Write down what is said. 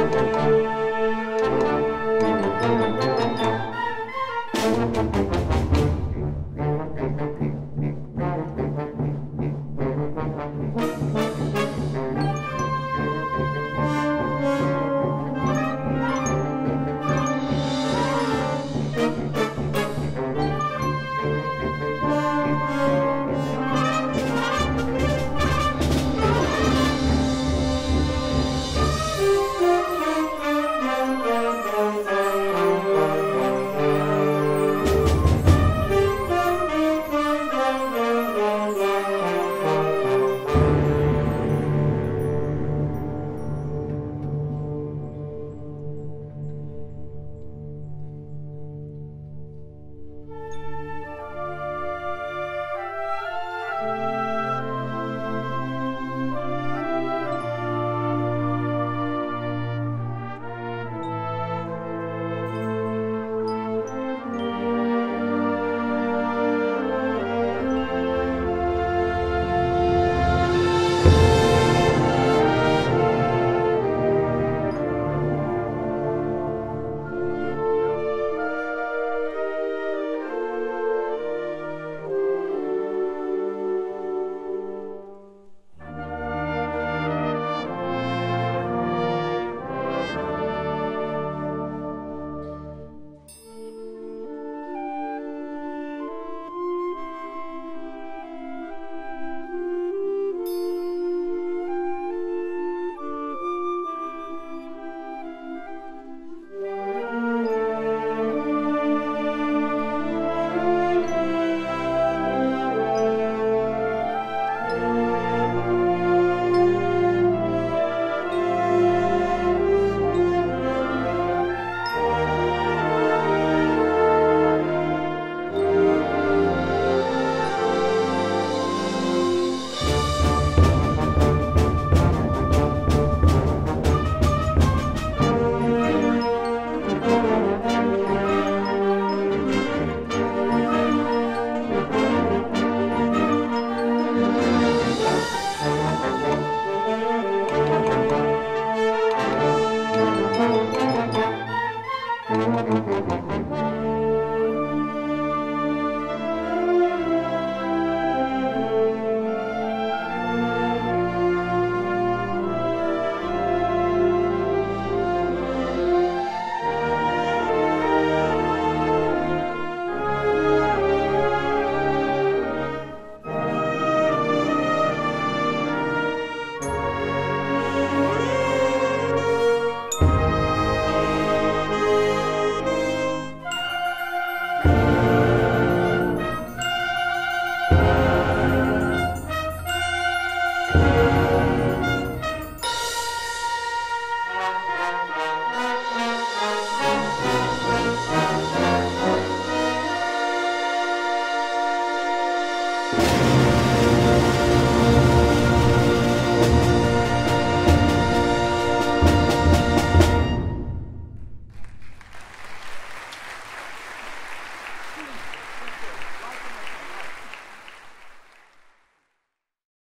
Música